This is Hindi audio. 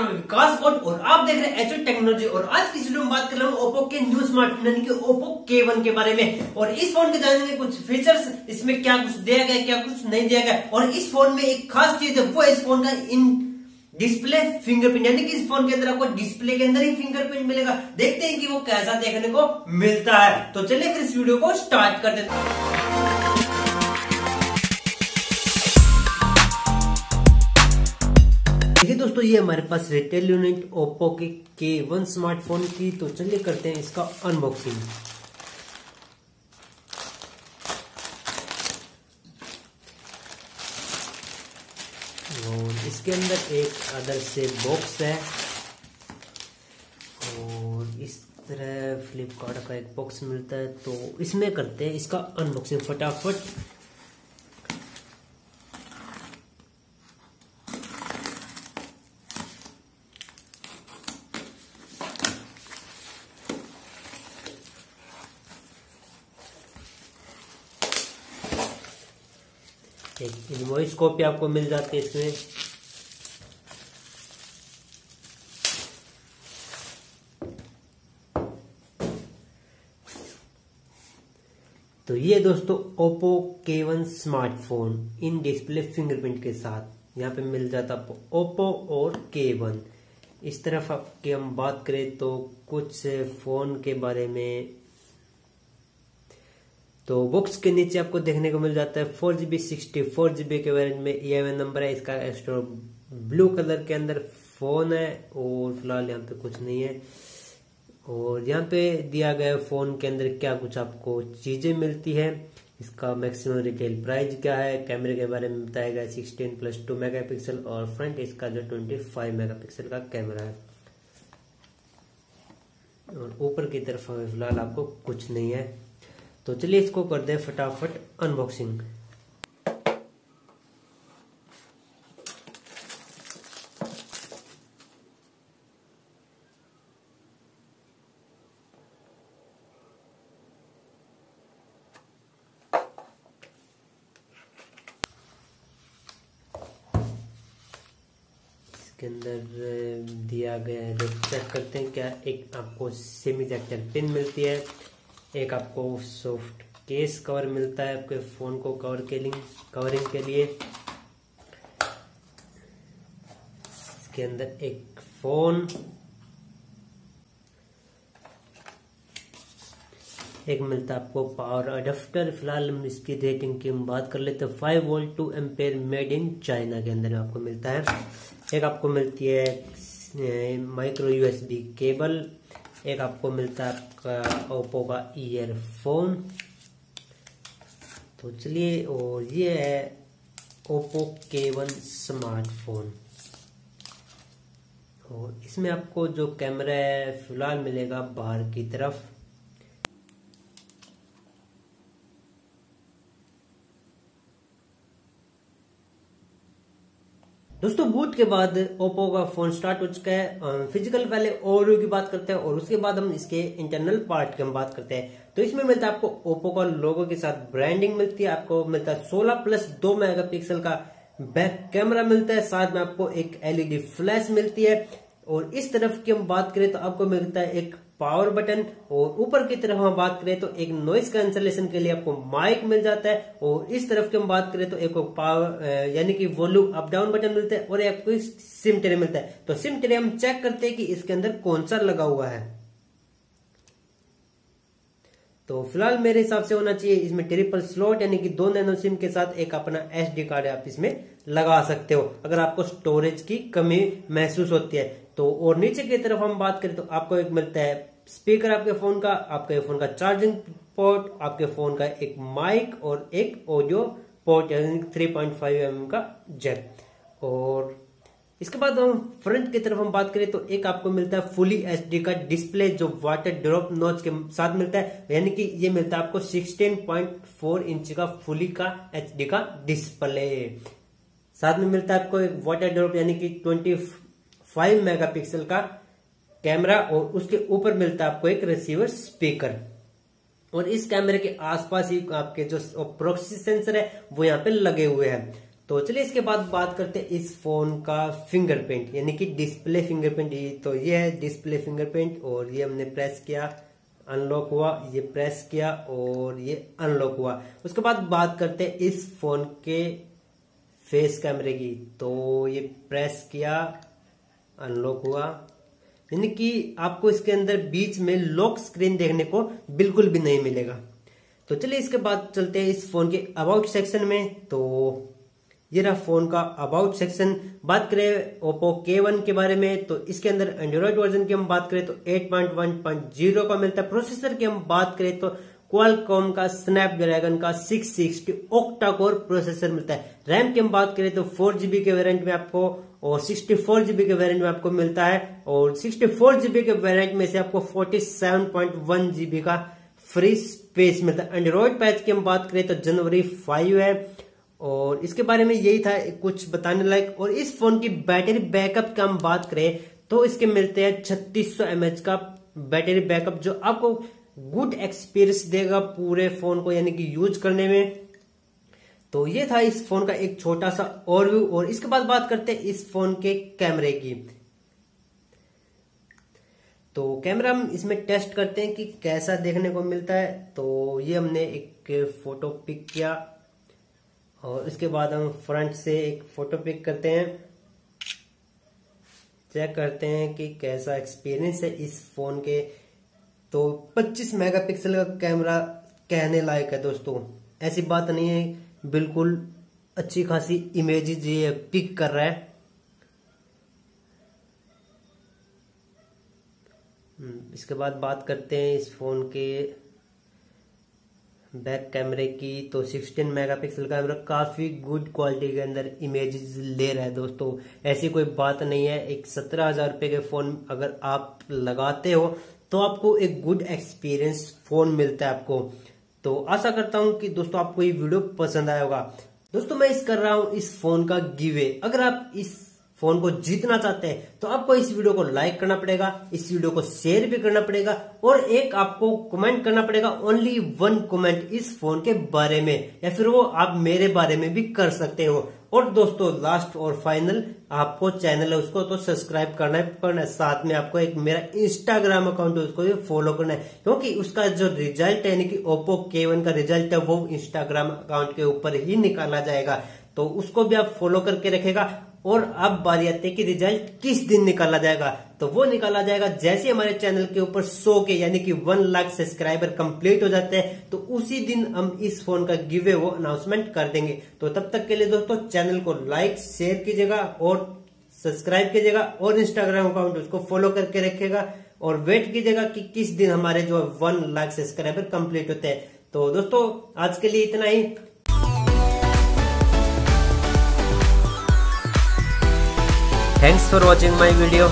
नाम है विकास कोट और आप देख रहे हैं एच टेक्नोलॉजी और आज की वीडियो में बात कर रहा हूँ ओप्पो के न्यू स्मार्टफ़ोन यानी कि ओप्पो के वन के बारे में। और इस फ़ोन के जानेंगे कुछ फीचर्स इसमें क्या कुछ दिया गया, क्या कुछ नहीं दिया गया। और इस फ़ोन में एक खास चीज़ है, वो इस फ़ोन का इन डिस्प्ले फिंगरप्रिंट यानी कि इस फ़ोन के अंदर आपको डिस्प्ले के अंदर ही फिंगरप्रिंट मिलेगा। देखते हैं कि वो कैसा देखने को मिलता है। तो चलिए फिर इस वीडियो को स्टार्ट कर देते हैं। दोस्तों, ये हमारे पास रिटेल यूनिट, ओप्पो के के वन स्मार्टफ़ोन की। तो चलिए करते हैं इसका अनबॉक्सिंग और इसके अंदर एक अदर से बॉक्स है। और इस तरह फ्लिपकार्ट का एक बॉक्स मिलता है। तो इसमें करते हैं इसका अनबॉक्सिंग फटाफट। एक इनवॉइस कॉपी आपको मिल जाती है इसमें। तो ये दोस्तों, ओप्पो के one smartphone in display fingerprint के साथ। यहाँ पे मिल जाता आपको ओप्पो और के वन। इस तरफ़ आपकी हम बात करें तो कुछ फ़ोन के बारे में तो बॉक्स के नीचे आपको देखने को मिल जाता है four GB sixty four GB के वेरियंट में ई नंबर है। इसका स्टोर ब्लू कलर के अंदर फ़ोन है और फ़िलहाल यहाँ पे कुछ नहीं है। और यहाँ पे दिया गया फ़ोन के अंदर क्या कुछ आपको चीज़ें मिलती है। इसका मैक्सिमम रिटेल प्राइस क्या है? कैमरे के बारे में बताया गया sixteen plus two mega pixel और फ्रंट इसका जो ट्वेंटी फाइव मेगा पिक्सल का कैमरा है। और ऊपर की तरफ़ फ़िलहाल आपको कुछ नहीं है। तो चलिए इसको कर दे फटाफट अनबॉक्सिंग इसके अंदर दिया गया है। चेक करते हैं क्या एक आपको सेमी जैक्टर पिन मिलती है। एक आपको सॉफ्ट केस कवर मिलता है आपके फ़ोन को कवर के लिए कवरिंग के लिए। इसके अंदर एक फ़ोन एक मिलता है आपको पावर अडप्टर फ़िलहाल हम इसकी रेटिंग की हम बात कर लेते हैं। Five volt two ampere made in China के अंदर आपको मिलता है। एक आपको मिलती है माइक्रो यूएसबी केबल एक आपको मिलता है आपका ओप्पो का ईयरफोन तो चलिए, और ये है ओप्पो के वन स्मार्टफ़ोन और इसमें आपको जो कैमरा है, फ़िलहाल मिलेगा बाहर की तरफ़। दोस्तों बूट के बाद ओप्पो का फ़ोन स्टार्ट हो चुका है। फ़िज़िकल पहले ओवरव्यू की बात करते हैं और उसके बाद हम इसके इंटरनल पार्ट की हम बात करते हैं। तो इसमें मिलता है आपको ओप्पो का लोगो के साथ ब्रांडिंग मिलती है, आपको मिलता है 16 प्लस 2 मेगापिक्सल का बैक कैमरा मिलता है, साथ में आपको एक एलईडी फ्लैश मिलती है। और इस तरफ़ की हम बात करें तो आपको मिलता है एक पावर बटन और ऊपर की तरफ़ हम बात करें तो एक नॉइस कैंसलेशन के लिए आपको माइक मिल जाता है और इस तरफ़ की हम बात करें तो एक पावर यानी कि वॉल्यूम अप डाउन बटन मिलता है और आपको सिम ट्रे मिलता है। तो सिम ट्रे हम चेक करते हैं कि इसके अंदर कौन सा लगा हुआ है। तो फ़िलहाल मेरे हिसाब से होना चाहिए इसमें ट्रिपल स्लॉट यानी कि दो नैनो सिम के साथ एक अपना एस डी कार्ड आप इसमें लगा सकते हो। अगर आपको स्टोरेज की कमी महसूस होती है तो और नीचे की तरफ़ हम बात करें तो आपको एक मिलता है स्पीकर आपके फ़ोन का, आपके फ़ोन का चार्जिंग पोर्ट आपके फ़ोन का एक माइक और एक ऑडियो पोर्ट यानी थ्री पॉइंट फाइव एम का जेक। और इसके बाद हम फ्रंट की तरफ़ हम बात करें तो एक आपको मिलता है फुली एचडी का डिस्प्ले जो वाटर ड्रॉप नोच के साथ मिलता है। यानी कि ये मिलता है आपको 16.4 इंच का फुली का एचडी का डिस्प्ले साथ में मिलता है आपको एक वाटर ड्रॉप यानी कि 25 मेगापिक्सल का कैमरा और उसके ऊपर मिलता है आपको एक रिसीवर स्पीकर और इस कैमरे के आसपास ही आपके जो प्रोक्सी सेंसर है, वो यहाँ पे लगे हुए हैं। तो चलिए इसके बाद बात करते हैं इस फ़ोन का फिंगरप्रिंट यानी कि डिस्प्ले फिंगरप्रिंट तो ये है डिस्प्ले फिंगरप्रिंट और ये हमने प्रेस किया अनलॉक हुआ, ये प्रेस किया और ये अनलॉक हुआ। उसके बाद बात करते हैं इस फ़ोन के फेस कैमरे की। तो ये प्रेस किया, अनलॉक हुआ। यानी कि आपको इसके अंदर बीच में लॉक स्क्रीन देखने को बिल्कुल भी नहीं मिलेगा। तो चलिए इसके बाद चलते हैं इस फ़ोन के अबाउट सेक्शन में। तो ये रहा फ़ोन का अबाउट सेक्शन बात करें ओप्पो वन के बारे में तो इसके अंदर एंड्रॉइड वर्जन की हम बात करें तो 8.1.0 का मिलता है। प्रोसेसर की हम बात करें तो क्वालकॉम का स्नैपड्रैगन का 660 ओक्टा कोर प्रोसेसर मिलता है। रैम की हम बात करें तो फोर जीबी के वेरिएंट में आपको और सिक्सटी फोर जीबी के वेरिएंट में आपको मिलता है और सिक्सटी फोर जीबी के वेरिएंट में से आपको forty seven point one GB का फ्री स्पेस मिलता है। एंड्रॉइड पैच की हम बात करें तो जनवरी फाइव है और इसके बारे में यही था, कुछ बताने लायक। और इस फ़ोन की बैटरी बैकअप की हम बात करें तो इसके मिलते हैं छत्तीस सौ का बैटरी बैकअप जो आपको गुड एक्सपीरियंस देगा पूरे फ़ोन को, यानी कि यूज़ करने में। तो ये था इस फ़ोन का एक छोटा सा ओवरव्यू और इसके बाद बात करते हैं इस फ़ोन के कैमरे की। तो कैमरा हम इसमें टेस्ट करते हैं कि कैसा देखने को मिलता है। तो ये हमने एक फ़ोटो पिक किया, और इसके बाद हम फ्रंट से एक फ़ोटो पिक करते हैं। चेक करते हैं कि कैसा एक्सपीरियंस है इस फ़ोन के तो 25 मेगापिक्सल का कैमरा कहने लायक है दोस्तों। ऐसी बात नहीं है बिल्कुल अच्छी खासी इमेज ये पिक कर रहा है। हम्म, इसके बाद बात करते हैं इस फ़ोन के बैक कैमरे की। तो 16 मेगापिक्सल कैमरा काफ़ी गुड क्वालिटी के अंदर इमेजेस ले रहा है दोस्तों। ऐसी कोई बात नहीं है एक सत्रह हज़ार रुपए के फ़ोन अगर आप लगाते हो तो आपको एक गुड एक्सपीरियंस फ़ोन मिलता है आपको। तो आशा करता हूँ कि दोस्तों आपको ये वीडियो पसंद आया होगा। दोस्तों मैं इस कर रहा हूँ इस फ़ोन का गिवे अगर आप इस फ़ोन को जीतना चाहते हैं तो आपको इस वीडियो को लाइक करना पड़ेगा, इस वीडियो को शेयर भी करना पड़ेगा, और एक आपको कमेंट करना पड़ेगा ओनली वन कमेंट इस फ़ोन के बारे में, या फिर वो आप मेरे बारे में भी कर सकते हो। और दोस्तों लास्ट और फाइनल आपको चैनल है उसको तो सब्सक्राइब करना है करना है। साथ में आपको एक मेरा इंस्टाग्राम अकाउंट है, उसको भी फॉलो करना है। क्योंकि उसका जो रिज़ल्ट है, यानी कि ओप्पो के वन का रिज़ल्ट है, वो इंस्टाग्राम अकाउंट के ऊपर ही निकाला जाएगा। तो उसको भी आप फॉलो करके रखेगा और अब बारी आती है कि रिज़ल्ट किस दिन निकाला जाएगा। तो वो निकाला जाएगा। जैसे हमारे चैनल के ऊपर सो के, यानी कि वन लाख सब्सक्राइबर कंप्लीट हो जाते हैं तो उसी दिन हम इस फ़ोन का गिवे वो अनाउंसमेंट कर देंगे। तो तब तक के लिए दोस्तों, चैनल को लाइक, शेयर कीजिएगा और सब्सक्राइब कीजिएगा और इंस्टाग्राम अकाउंट उसको फॉलो करके रखेगा और वेट कीजिएगा कि किस दिन हमारे जो वन लाख सब्सक्राइबर कंप्लीट होते हैं। तो दोस्तों, आज के लिए इतना ही। Thanks for watching my video.